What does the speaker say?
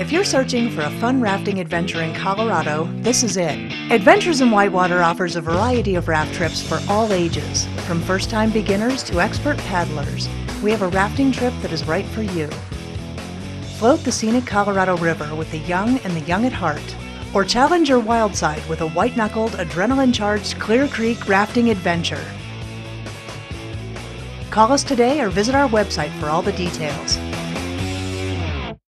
If you're searching for a fun rafting adventure in Colorado, this is it. Adventures in Whitewater offers a variety of raft trips for all ages, from first time beginners to expert paddlers. We have a rafting trip that is right for you. Float the scenic Colorado River with the young and the young at heart, or challenge your wild side with a white knuckled, adrenaline charged Clear Creek rafting adventure. Call us today or visit our website for all the details.